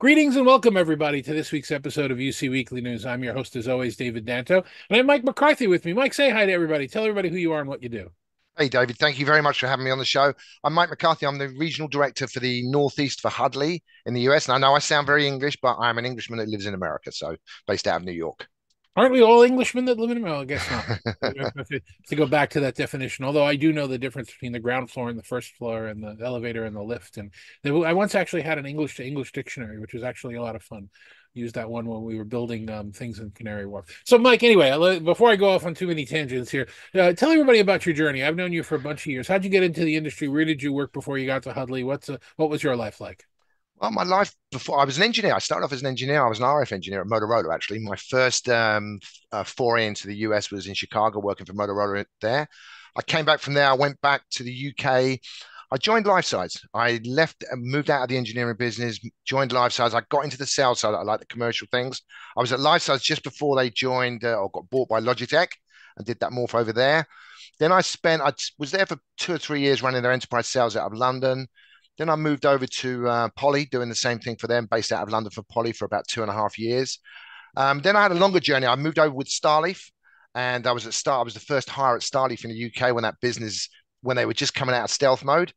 Greetings and welcome, everybody, to this week's episode of UC Weekly News. I'm your host, as always, David Danto, and I have Mike McCarthy with me. Mike, say hi to everybody. Tell everybody who you are and what you do. Hey, David, thank you very much for having me on the show. I'm Mike McCarthy. I'm the regional director for the Northeast for Huddly in the US. And I know I sound very English, but I'm an Englishman that lives in America, so based out of New York. Aren't we all Englishmen that live in America? I guess not. to, to go back to that definition, although I do know the difference between the ground floor and the first floor and the elevator and the lift. And they, I once actually had an English to English dictionary, which was actually a lot of fun. Used that one when we were building um, things in Canary Wharf. So, Mike, anyway, before I go off on too many tangents here, uh, tell everybody about your journey. I've known you for a bunch of years. How'd you get into the industry? Where did you work before you got to Huddly? What's a, what was your life like? Well, my life before I was an engineer. I started off as an engineer. I was an RF engineer at Motorola. Actually, my first um, uh, foray into the US was in Chicago, working for Motorola there. I came back from there. I went back to the UK. I joined Lifesize. I left, moved out of the engineering business, joined Lifesize. I got into the sales side. I like the commercial things. I was at Lifesize just before they joined uh, or got bought by Logitech, and did that morph over there. Then I spent. I was there for two or three years running their enterprise sales out of London. Then I moved over to uh, Poly, doing the same thing for them, based out of London for Poly for about two and a half years. Um, then I had a longer journey. I moved over with Starleaf, and I was at Star. I was the first hire at Starleaf in the UK when that business when they were just coming out of stealth mode.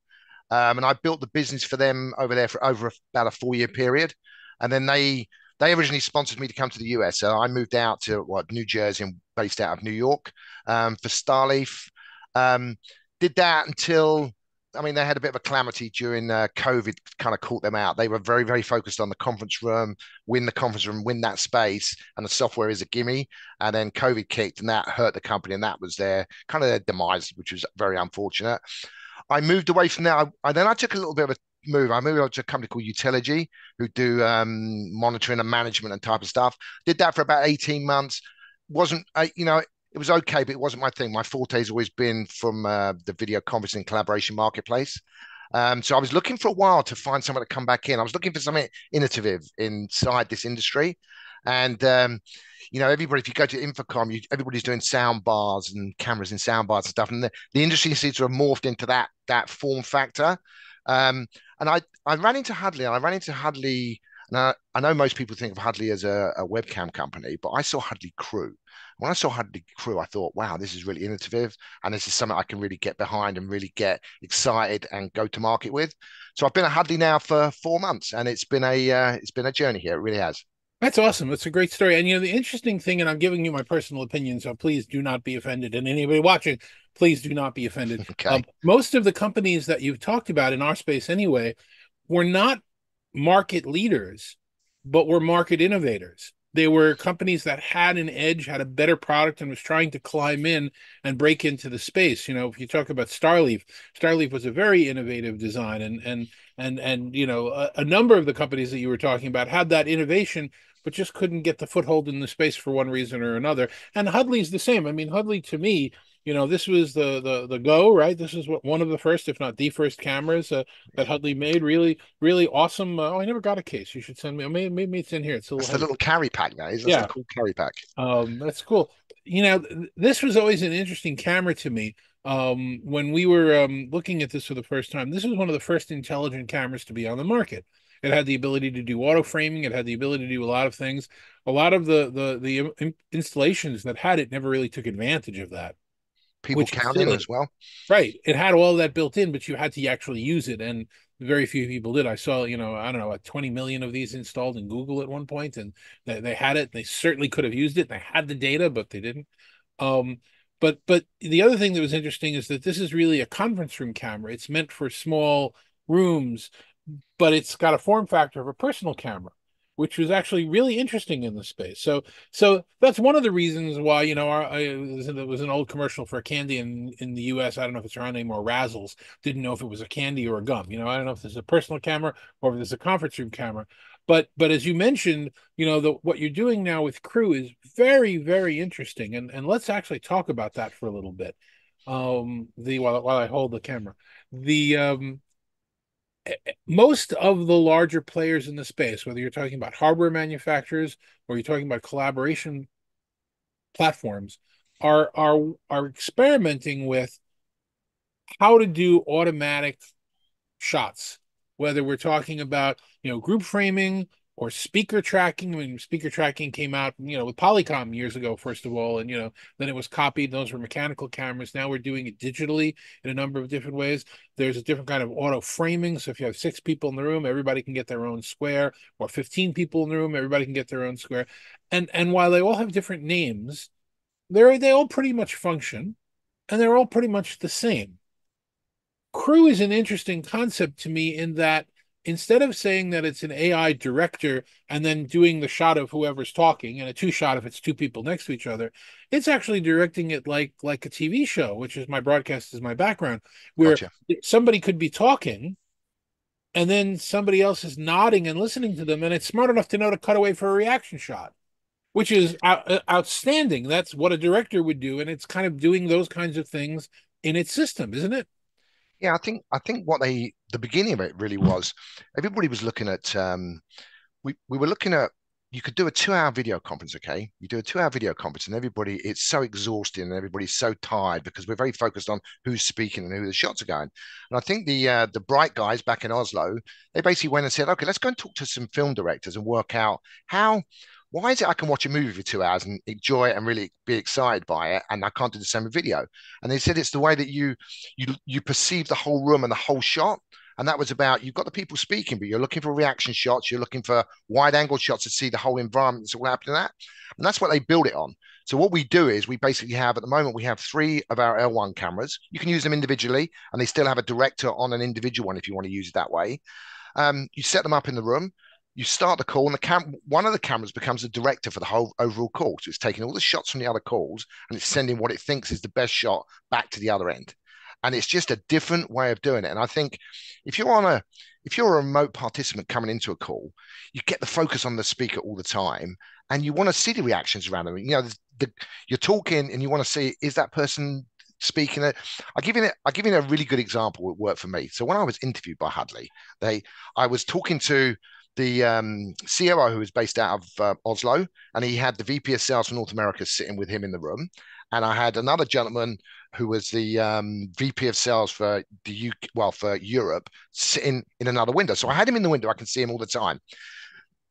Um, and I built the business for them over there for over about a four year period. And then they they originally sponsored me to come to the US. So I moved out to what New Jersey and based out of New York um, for Starleaf. Um, did that until I mean, they had a bit of a calamity during uh, COVID, kind of caught them out. They were very, very focused on the conference room, win the conference room, win that space, and the software is a gimme. And then COVID kicked, and that hurt the company, and that was their kind of their demise, which was very unfortunate. I moved away from there. I, I, then I took a little bit of a move. I moved over to a company called Utelogy, who do um, monitoring and management and type of stuff. Did that for about eighteen months. wasn't uh, you know it was okay, but it wasn't my thing. My forte has always been from uh, the video conferencing collaboration marketplace. Um, so I was looking for a while to find someone to come back in. I was looking for something innovative inside this industry. And, um, you know, everybody, if you go to InfoComm, you, everybody's doing sound bars and cameras and sound bars and stuff. And the, the industry seems to have morphed into that, that form factor. Um, and I, I ran into and I ran into Huddly. And I, know most people think of Huddly as a, a webcam company, but I saw Huddly Crew when I saw Huddly Crew, I thought, wow, this is really innovative, and this is something I can really get behind and really get excited and go to market with. So I've been at Huddly now for four months, and it's been a uh, it's been a journey here. It really has. That's awesome. That's a great story. And you know, the interesting thing, and I'm giving you my personal opinion, so please do not be offended. And anybody watching, please do not be offended. Okay. Um, most of the companies that you've talked about in our space, anyway, were not market leaders, but were market innovators. They were companies that had an edge, had a better product, and was trying to climb in and break into the space. You know, if you talk about Starleaf, Starleaf was a very innovative design, and and and and you know, a, a number of the companies that you were talking about had that innovation, but just couldn't get the foothold in the space for one reason or another. And Huddly's the same. I mean, Huddly to me you know this was the the the go right? This is what one of the first if not the first cameras uh, that Huddly made. Really really awesome uh, oh i never got a case. You should send me maybe, maybe it's in here. It's a little, little carry pack now isn't yeah. a cool carry pack. Um that's cool. You know this was always an interesting camera to me. Um when we were um looking at this for the first time this was one of the first intelligent cameras to be on the market. It had the ability to do auto framing. It had the ability to do a lot of things. A lot of the the the installations that had it never really took advantage of that people counting as well. Right. It had all that built in, but you had to actually use it. And very few people did. I saw, you know, I don't know, like 20 million of these installed in Google at one point, and they, they had it. They certainly could have used it. They had the data, but they didn't. Um, but but the other thing that was interesting is that this is really a conference room camera. It's meant for small rooms, but it's got a form factor of a personal camera which was actually really interesting in the space. So, so that's one of the reasons why you know our, I, there was an old commercial for candy in in the U.S. I don't know if it's around anymore. Razzles didn't know if it was a candy or a gum. You know, I don't know if there's a personal camera or if there's a conference room camera. But but as you mentioned, you know, the what you're doing now with Crew is very very interesting, and and let's actually talk about that for a little bit. Um, the while while I hold the camera, the um Eh, eh, most of the larger players in the space, whether you're talking about hardware manufacturers or you're talking about collaboration platforms, are are are experimenting with how to do automatic shots. Whether we're talking about you know group framing or speaker tracking. Mean, speaker tracking came out, you know, with Polycom years ago, first of all, and you know, then it was copied. Those were mechanical cameras. Now we're doing it digitally in a number of different ways. There's a different kind of auto framing. So if you have six people in the room, everybody can get their own square, or 15 people in the room, everybody can get their own square. And and while they all have different names, they're they all pretty much function, and they're all pretty much the same. Crew is an interesting concept to me in that instead of saying that it's an AI director and then doing the shot of whoever's talking and a two shot if it's two people next to each other, it's actually directing it like like a TV show, which is my broadcast is my background, where gotcha. somebody could be talking and then somebody else is nodding and listening to them and it's smart enough to know to cut away for a reaction shot which is out, uh, outstanding that's what a director would do and it's kind of doing those kinds of things in its system isn't it yeah, I think I think what they the beginning of it really was everybody was looking at um, we we were looking at you could do a two hour video conference, okay? You do a two hour video conference, and everybody it's so exhausting and everybody's so tired because we're very focused on who's speaking and who the shots are going. And I think the uh, the bright guys back in Oslo, they basically went and said, okay, let's go and talk to some film directors and work out how why is it I can watch a movie for two hours and enjoy it and really be excited by it, and I can't do the same with video? And they said it's the way that you you you perceive the whole room and the whole shot. And that was about you've got the people speaking, but you're looking for reaction shots, you're looking for wide angle shots to see the whole environment that's all happening at. And that's what they build it on. So what we do is we basically have at the moment we have three of our L1 cameras. You can use them individually, and they still have a director on an individual one if you want to use it that way. Um, you set them up in the room you start the call and the cam one of the cameras becomes the director for the whole overall call so it's taking all the shots from the other calls and it's sending what it thinks is the best shot back to the other end and it's just a different way of doing it and i think if you're on a if you're a remote participant coming into a call you get the focus on the speaker all the time and you want to see the reactions around them you know the, the, you're talking and you want to see is that person speaking it. I'll give you I'll give you a really good example it worked for me. So when I was interviewed by Huddly, they I was talking to the um, COO who was based out of uh, Oslo, and he had the VP of Sales for North America sitting with him in the room. And I had another gentleman who was the um, VP of Sales for the UK, well, for Europe, sitting in another window. So I had him in the window; I can see him all the time.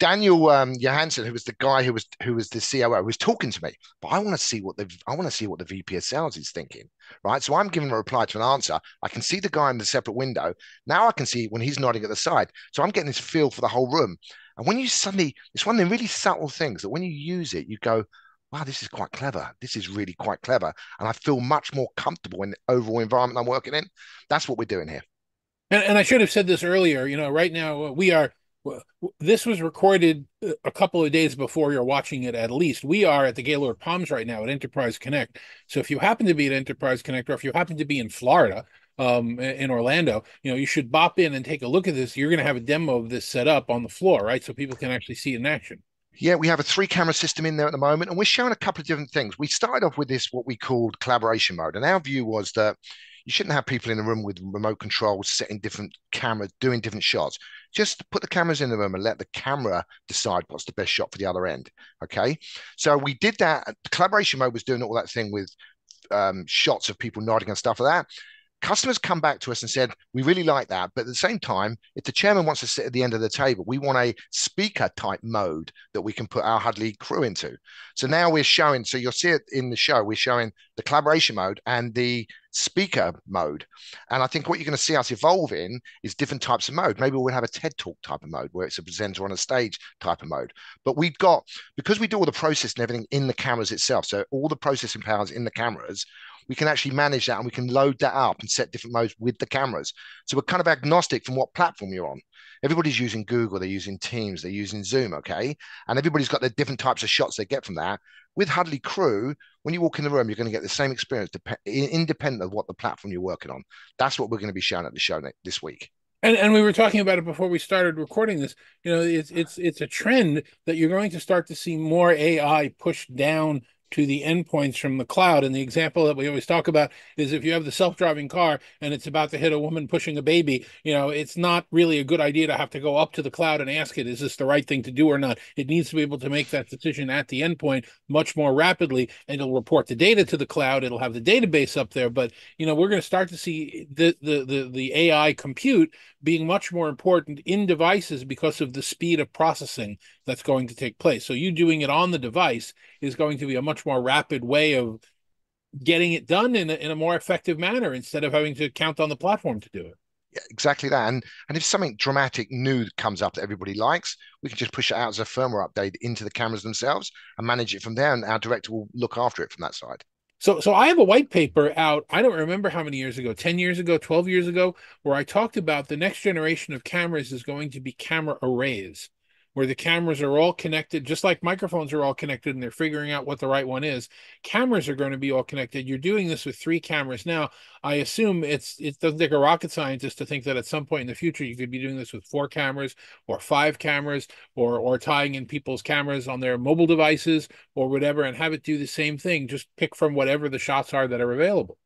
Daniel um, Johansson, who was the guy who was who was the COO, was talking to me. But I want to see what the I want to see what the VP of Sales is thinking, right? So I'm giving a reply to an answer. I can see the guy in the separate window. Now I can see when he's nodding at the side. So I'm getting this feel for the whole room. And when you suddenly, it's one of the really subtle things that when you use it, you go, wow, this is quite clever. This is really quite clever. And I feel much more comfortable in the overall environment I'm working in. That's what we're doing here. And, and I should have said this earlier. You know, right now we are this was recorded uh, a couple of days before you're watching it at least we are at the gaylord palms right now at enterprise connect so if you happen to be at enterprise connect or if you happen to be in florida um, in orlando you know you should bop in and take a look at this you're going to have a demo of this set up on the floor right so people can actually see it in action yeah, we have a three camera system in there at the moment, and we're showing a couple of different things. We started off with this, what we called collaboration mode. And our view was that you shouldn't have people in the room with remote controls setting different cameras, doing different shots. Just put the cameras in the room and let the camera decide what's the best shot for the other end. Okay. So we did that. Collaboration mode was doing all that thing with um, shots of people nodding and stuff like that customers come back to us and said, we really like that. But at the same time, if the chairman wants to sit at the end of the table, we want a speaker type mode that we can put our Huddly crew into. So now we're showing, so you'll see it in the show, we're showing the collaboration mode and the speaker mode. And I think what you're going to see us evolve in is different types of mode. Maybe we'll have a TED Talk type of mode where it's a presenter on a stage type of mode. But we've got, because we do all the process and everything in the cameras itself, so all the processing powers in the cameras, we can actually manage that and we can load that up and set different modes with the cameras. So we're kind of agnostic from what platform you're on. Everybody's using Google, they're using Teams, they're using Zoom, okay? And everybody's got their different types of shots they get from that. With Huddly Crew, when you walk in the room, you're going to get the same experience independent of what the platform you're working on. That's what we're going to be showing at the show this week. And and we were talking about it before we started recording this. You know, it's it's it's a trend that you're going to start to see more AI pushed down to the endpoints from the cloud. And the example that we always talk about is if you have the self-driving car and it's about to hit a woman pushing a baby, you know, it's not really a good idea to have to go up to the cloud and ask it, is this the right thing to do or not? It needs to be able to make that decision at the endpoint much more rapidly and it'll report the data to the cloud. It'll have the database up there. But, you know, we're going to start to see the, the, the, the AI compute being much more important in devices because of the speed of processing that's going to take place. So you doing it on the device is going to be a much more rapid way of getting it done in a, in a more effective manner instead of having to count on the platform to do it. Yeah, exactly that. And and if something dramatic new comes up that everybody likes, we can just push it out as a firmware update into the cameras themselves and manage it from there. And our director will look after it from that side. So, so I have a white paper out. I don't remember how many years ago, 10 years ago, 12 years ago, where I talked about the next generation of cameras is going to be camera arrays where the cameras are all connected, just like microphones are all connected and they're figuring out what the right one is. Cameras are going to be all connected. You're doing this with three cameras now. I assume it's it doesn't take a rocket scientist to think that at some point in the future you could be doing this with four cameras or five cameras or or tying in people's cameras on their mobile devices or whatever and have it do the same thing. Just pick from whatever the shots are that are available.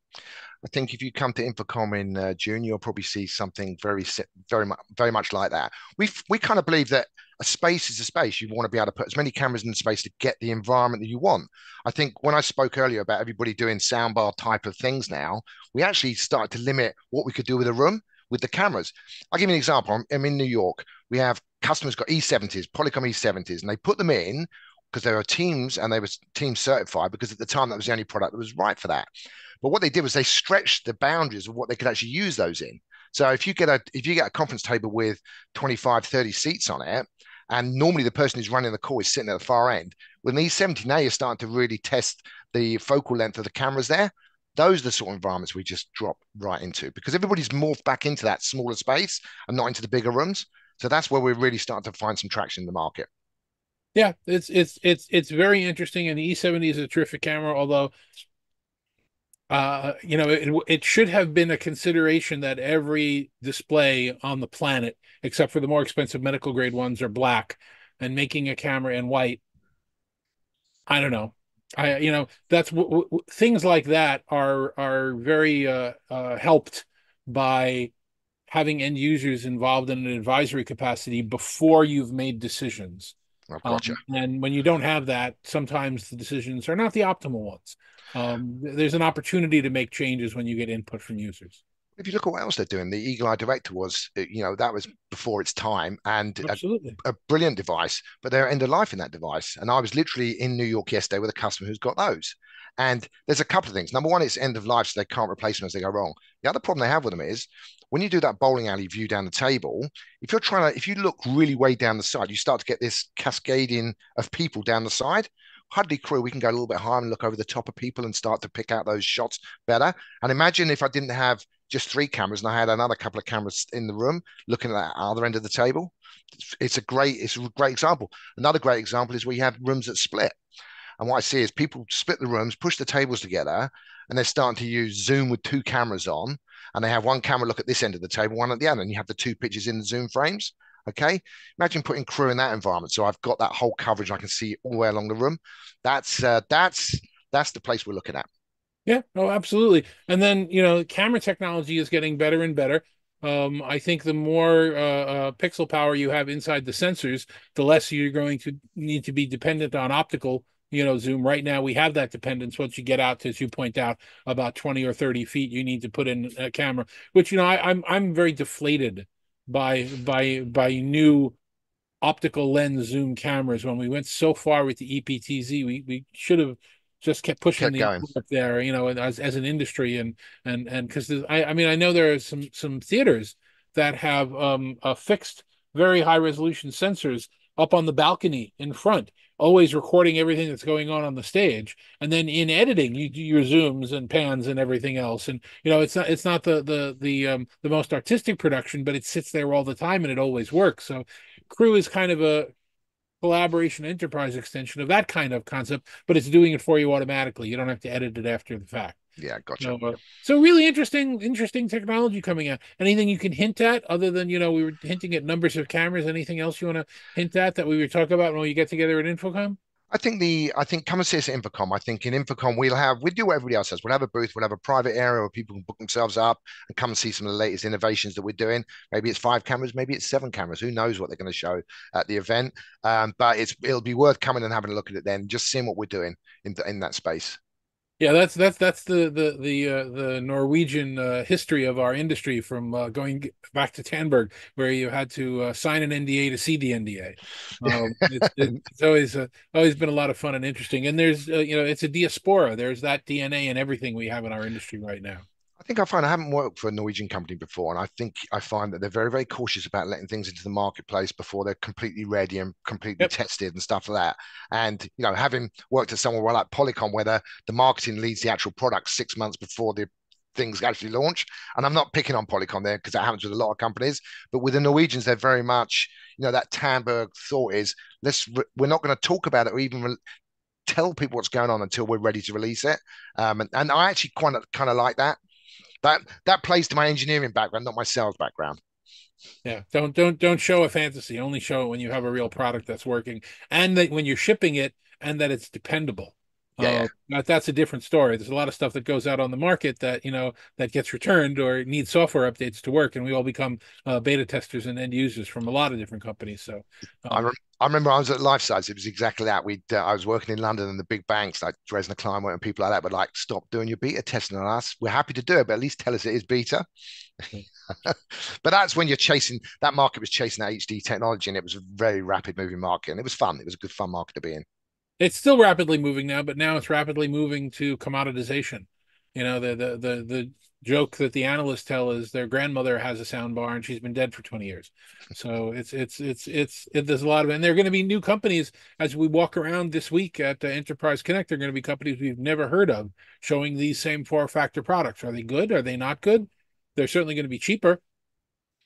I think if you come to InfoComm in uh, June, you'll probably see something very, very much, very much like that. We we kind of believe that a space is a space. You want to be able to put as many cameras in the space to get the environment that you want. I think when I spoke earlier about everybody doing soundbar type of things now, we actually started to limit what we could do with a room with the cameras. I'll give you an example. I'm, I'm in New York. We have customers got E70s, Polycom E70s, and they put them in because they were teams and they were team certified because at the time that was the only product that was right for that. But what they did was they stretched the boundaries of what they could actually use those in. So if you get a if you get a conference table with 25, 30 seats on it, and normally the person who's running the call is sitting at the far end, with these 70 now you're starting to really test the focal length of the cameras there. Those are the sort of environments we just drop right into because everybody's morphed back into that smaller space and not into the bigger rooms. So that's where we're really starting to find some traction in the market. Yeah, it's it's it's it's very interesting, and the E70 is a terrific camera. Although uh, you know, it, it should have been a consideration that every display on the planet, except for the more expensive medical grade ones, are black, and making a camera in white. I don't know. I you know that's w- w- things like that are are very uh, uh, helped by having end users involved in an advisory capacity before you've made decisions. Oh, gotcha. Um, and when you don't have that, sometimes the decisions are not the optimal ones um, there's an opportunity to make changes when you get input from users. If you look at what else they're doing, the Eagle Eye Director was, uh, you know, that was before its time and a, a, brilliant device, but they're end of life in that device. And I was literally in New York yesterday with a customer who's got those. And there's a couple of things. Number one, it's end of life, so they can't replace them as they go wrong. The other problem they have with them is when you do that bowling alley view down the table, if you're trying to, if you look really way down the side, you start to get this cascading of people down the side. Huddly crew, we can go a little bit higher and look over the top of people and start to pick out those shots better. And imagine if I didn't have just three cameras and I had another couple of cameras in the room looking at that other end of the table. It's a great, it's a great example. Another great example is you have rooms that split. And what I see is people split the rooms, push the tables together, and they're starting to use Zoom with two cameras on. And they have one camera look at this end of the table, one at the other, and you have the two pictures in the Zoom frames. Okay. Imagine putting crew in that environment. So I've got that whole coverage. I can see all the way along the room. That's uh, that's that's the place we're looking at. Yeah. Oh, absolutely. And then you know, camera technology is getting better and better. Um, I think the more uh, uh, pixel power you have inside the sensors, the less you're going to need to be dependent on optical you know zoom right now we have that dependence once you get out to as you point out about 20 or 30 feet you need to put in a camera which you know I, I'm, I'm very deflated by by by new optical lens zoom cameras. When we went so far with the EPTZ we we should have just kept pushing kept the up there you know as as an industry. And and and because I I mean I know there are some some theaters that have um a fixed very high resolution sensors up on the balcony in front always recording everything that's going on on the stage. And then in editing you do your zooms and pans and everything else. And you know it's not it's not the the the um the most artistic production but it sits there all the time and it always works. So crew is kind of a collaboration enterprise extension of that kind of concept but it's doing it for you automatically. You don't have to edit it after the fact yeah, gotcha. So, uh, so really interesting, interesting technology coming out. Anything you can hint at other than you know we were hinting at numbers of cameras? Anything else you want to hint at that we were talking about when you get together at InfoComm? I think the I think come and see us at InfoComm. I think in InfoComm we'll have we do what everybody else has. We'll have a booth, we'll have a private area where people can book themselves up and come and see some of the latest innovations that we're doing. Maybe it's five cameras, maybe it's seven cameras. Who knows what they're going to show at the event? Um, but it's it'll be worth coming and having a look at it then, just seeing what we're doing in in that space. Yeah, that's that's that's the the the uh, the Norwegian uh, history of our industry from uh, going back to Tandberg, where you had to uh, sign an NDA to see the NDA. Um, it's, it's, always uh, always been a lot of fun and interesting. And there's uh, you know it's a diaspora. There's that DNA in everything we have in our industry right now. I think I find I haven't worked for a Norwegian company before, and I think I find that they're very, very cautious about letting things into the marketplace before they're completely ready and completely yep. tested and stuff like that. And you know, having worked at somewhere like Polycom, where the, the marketing leads the actual product six months before the things actually launch. And I'm not picking on Polycom there because that happens with a lot of companies, but with the Norwegians, they're very much, you know, that Tandberg thought is let's we're not going to talk about it or even re- tell people what's going on until we're ready to release it. Um, and, and I actually quite kind of like that that that plays to my engineering background, not my sales background. Yeah, don't don't don't show a fantasy. Only show it when you have a real product that's working, and that when you're shipping it, and that it's dependable. Yeah, uh, that's a different story. There's a lot of stuff that goes out on the market that you know that gets returned or needs software updates to work, and we all become uh, beta testers and end users from a lot of different companies. So, um, I, re- I remember I was at Lifesize. It was exactly that. We uh, I was working in London, and the big banks like Dresdner Kleinwort and people like that would like stop doing your beta testing on us. We're happy to do it, but at least tell us it is beta. but that's when you're chasing that market was chasing that HD technology, and it was a very rapid moving market, and it was fun. It was a good fun market to be in it's still rapidly moving now, but now it's rapidly moving to commoditization. You know, the the the the joke that the analysts tell is their grandmother has a sound bar and she's been dead for 20 years. So it's it's it's it's it, there's a lot of and there are going to be new companies as we walk around this week at uh, Enterprise Connect. They're going to be companies we've never heard of showing these same form factor products. Are they good? Are they not good? They're certainly going to be cheaper.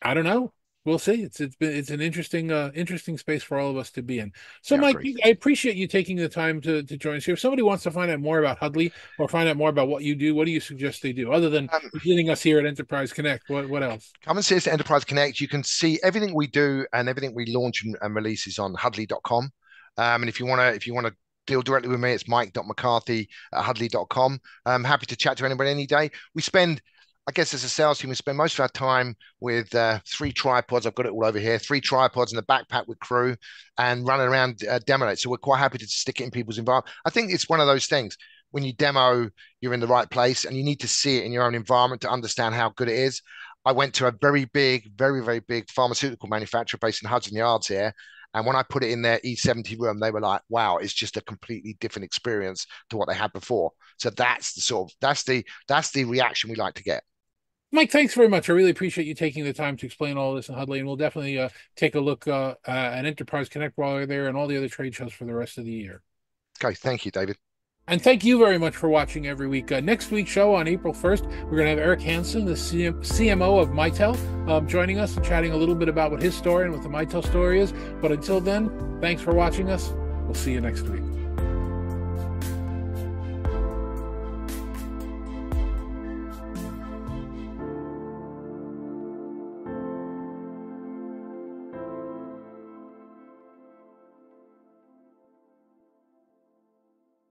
I don't know we'll see. It's it's been it's an interesting uh interesting space for all of us to be in. So, yeah, Mike, I appreciate you taking the time to to join us here. If somebody wants to find out more about Huddly or find out more about what you do, what do you suggest they do other than um, visiting us here at Enterprise Connect? What what else? Come and see us at Enterprise Connect. You can see everything we do and everything we launch and, and release on Huddly.com. Um, and if you want to if you want to deal directly with me, it's mike.mccarthy at huddly.com. I'm happy to chat to anybody any day. We spend I guess as a sales team, we spend most of our time with uh, three tripods. I've got it all over here. Three tripods in the backpack with crew, and running around uh. So we're quite happy to stick it in people's environment. I think it's one of those things. When you demo, you're in the right place, and you need to see it in your own environment to understand how good it is. I went to a very big, very very big pharmaceutical manufacturer based in Hudson Yards here, and when I put it in their E70 room, they were like, wow, it's just a completely different experience to what they had before. So that's the sort of that's the that's the reaction we like to get. Mike, thanks very much. I really appreciate you taking the time to explain all this in Huddly, and we'll definitely uh, take a look uh, uh, at Enterprise Connect while you're there and all the other trade shows for the rest of the year. Okay, thank you, David. And thank you very much for watching every week. Uh, next week's show on April 1st, we're going to have Eric Hansen, the CM- CMO of Mitel, um, joining us and chatting a little bit about what his story and what the Mitel story is. But until then, thanks for watching us. We'll see you next week.